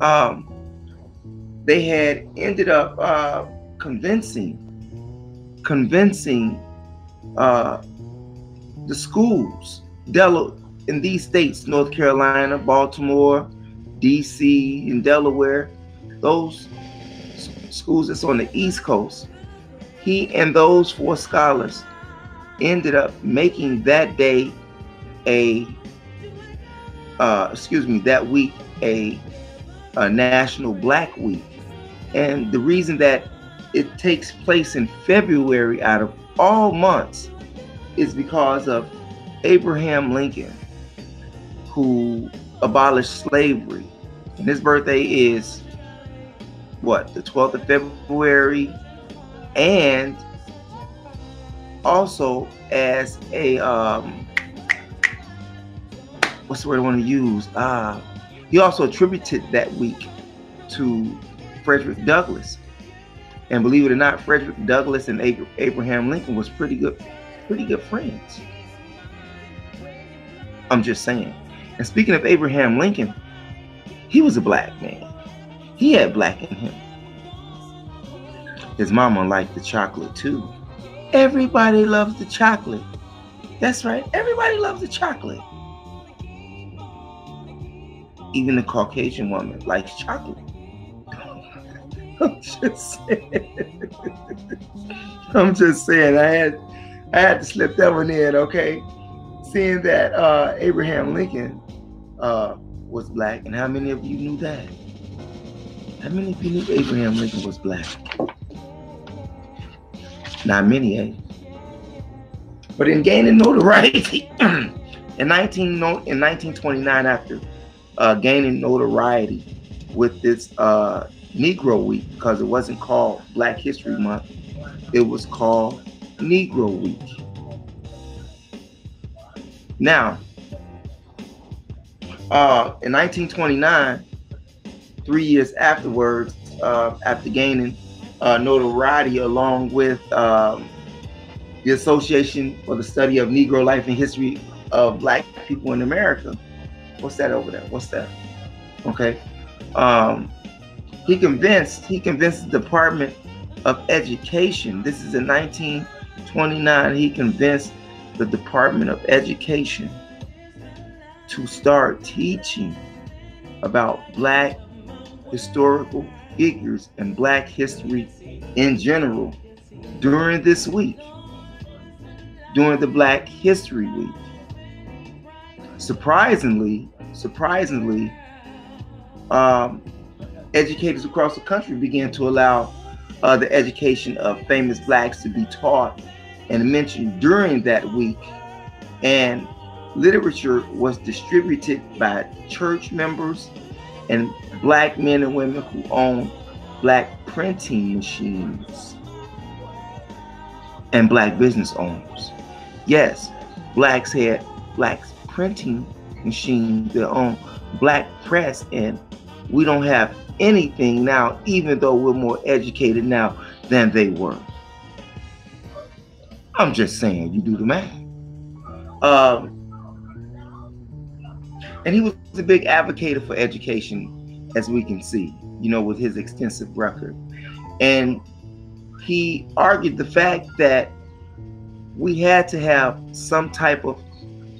um, they had ended up uh, convincing convincing uh, the schools Del- in these states north carolina baltimore dc and delaware those schools that's on the east coast he and those four scholars ended up making that day a uh, excuse me that week a, a national black week. And the reason that it takes place in february out of all months is because of abraham lincoln who abolished slavery. And his birthday is what the 12th of february? And also as a um, what's the word I want to use? Uh, he also attributed that week to Frederick Douglass, and believe it or not, Frederick Douglass and Abraham Lincoln was pretty good, pretty good friends. I'm just saying. And speaking of Abraham Lincoln, he was a black man. He had black in him. His mama liked the chocolate too. Everybody loves the chocolate. That's right. Everybody loves the chocolate. Even the Caucasian woman likes chocolate. I'm just saying. I'm just saying. I had I had to slip that one in, okay? Seeing that uh, Abraham Lincoln uh, was black, and how many of you knew that? How many of you knew Abraham Lincoln was black? Not many, eh? But in gaining notoriety in 19 in 1929, after uh, gaining notoriety with this uh, Negro Week, because it wasn't called Black History Month, it was called Negro Week. Now, uh, in 1929, three years afterwards, uh, after gaining uh, notoriety along with um, the Association for the Study of Negro Life and History of Black People in America. What's that over there? What's that? Okay. Um, he convinced he convinced the Department of Education. This is in 1929. He convinced the Department of Education to start teaching about Black historical figures and Black history in general during this week, during the Black History Week. Surprisingly, surprisingly, um, educators across the country began to allow uh, the education of famous blacks to be taught and mentioned during that week. And literature was distributed by church members and black men and women who owned black printing machines and black business owners. Yes, blacks had blacks printing machines, their own black press, and we don't have anything now, even though we're more educated now than they were. I'm just saying, you do the math. Um, and he was a big advocate for education, as we can see, you know, with his extensive record. And he argued the fact that we had to have some type of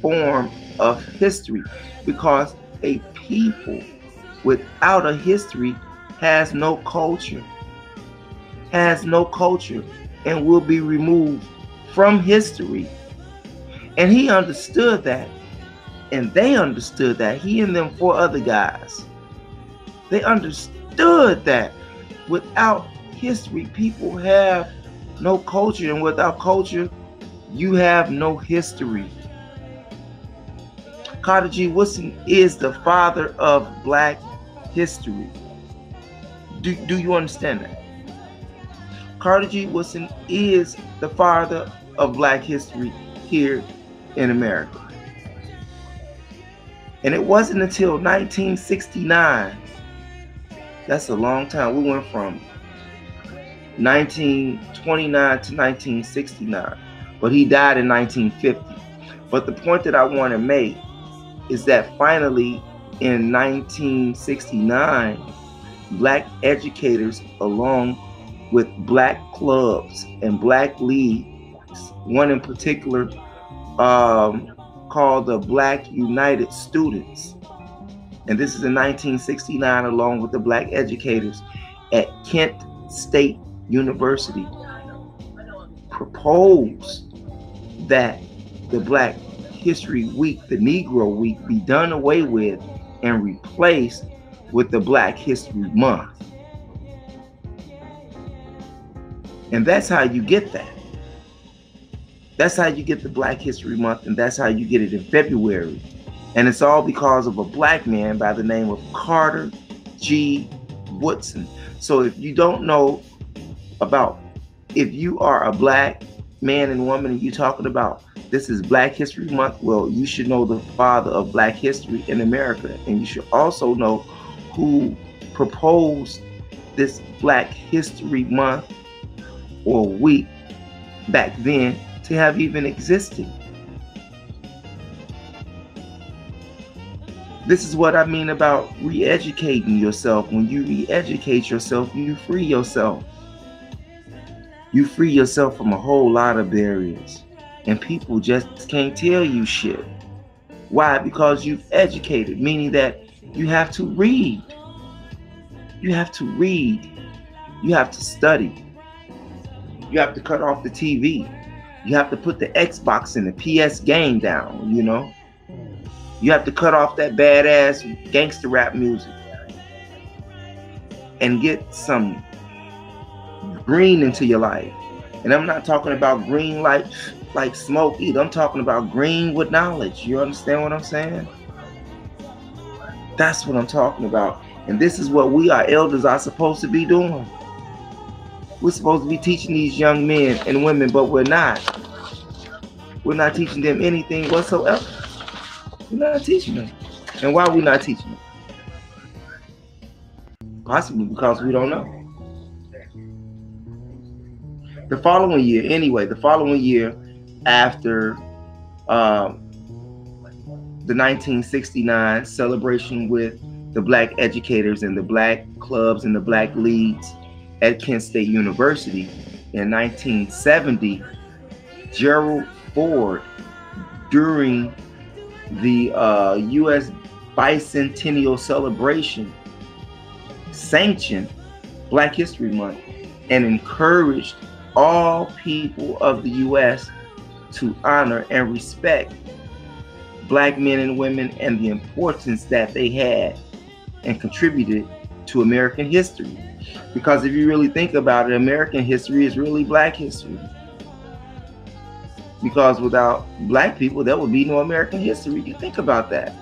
form of history because a people without a history has no culture, has no culture, and will be removed from history. And he understood that and they understood that. He and them four other guys. They understood that without history, people have no culture, and without culture, you have no history. Carter G. Woodson is the father of black history. Do, do you understand that? Carter G. Woodson is the father of black history here in America. And it wasn't until 1969, that's a long time. We went from 1929 to 1969, but he died in 1950. But the point that I want to make is that finally in 1969, black educators, along with black clubs and black leagues, one in particular um, called the Black United Students. And this is in 1969, along with the black educators at Kent State University, proposed that the Black History Week, the Negro Week, be done away with and replaced with the Black History Month. And that's how you get that. That's how you get the Black History Month, and that's how you get it in February. And it's all because of a black man by the name of Carter G. Woodson. So if you don't know about, if you are a black man and woman and you're talking about this is Black History Month, well, you should know the father of Black history in America. And you should also know who proposed this Black History Month or week back then to have even existed. This is what I mean about re educating yourself. When you re educate yourself, you free yourself. You free yourself from a whole lot of barriers. And people just can't tell you shit. Why? Because you've educated, meaning that you have to read. You have to read. You have to study. You have to cut off the TV. You have to put the Xbox and the PS game down, you know? You have to cut off that badass gangster rap music and get some green into your life. And I'm not talking about green like like smoke either. I'm talking about green with knowledge. You understand what I'm saying? That's what I'm talking about. And this is what we, our elders, are supposed to be doing. We're supposed to be teaching these young men and women, but we're not. We're not teaching them anything whatsoever. We're not teaching them. And why are we not teaching them? Possibly because we don't know. The following year, anyway, the following year after um, the 1969 celebration with the black educators and the black clubs and the black leagues at Kent State University in 1970, Gerald Ford, during the uh, U.S. bicentennial celebration, sanctioned Black History Month and encouraged all people of the U.S. to honor and respect black men and women and the importance that they had and contributed to American history. Because if you really think about it, American history is really black history. Because without black people, there would be no American history. You think about that.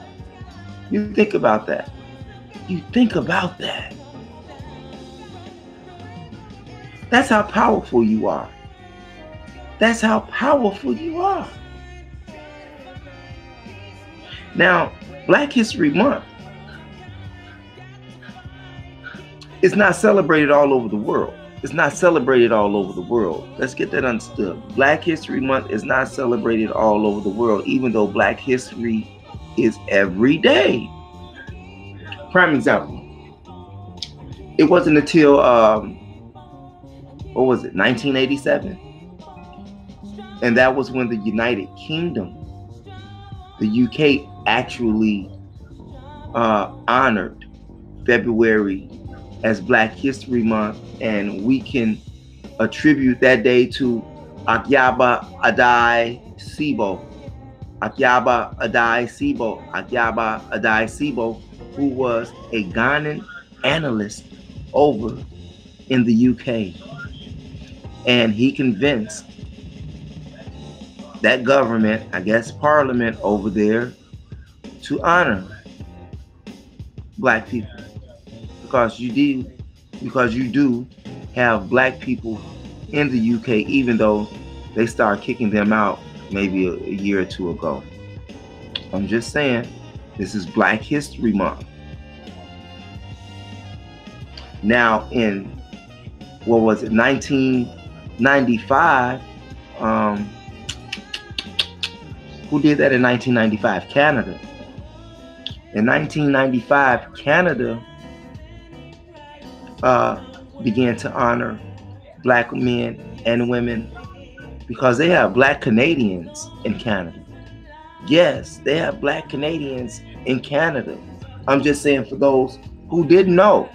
You think about that. You think about that. That's how powerful you are. That's how powerful you are. Now, Black History Month is not celebrated all over the world. It's not celebrated all over the world. Let's get that understood. Black History Month is not celebrated all over the world, even though Black History is every day. Prime example. It wasn't until um, what was it, 1987? And that was when the United Kingdom, the UK, actually uh, honored February as Black History Month, and we can attribute that day to Akyaba Adai Sibo. Akyaaba Addai-Sebo. Akyaba Adai Sibo, who was a Ghanaian analyst over in the UK. And he convinced that government, I guess parliament over there, to honor black people because you do because you do have black people in the UK even though they started kicking them out maybe a, a year or two ago. I'm just saying this is Black History Month. Now in what was it 1995 um, who did that in 1995 Canada In 1995, Canada uh, began to honor black men and women because they have black Canadians in Canada. Yes, they have black Canadians in Canada. I'm just saying for those who didn't know.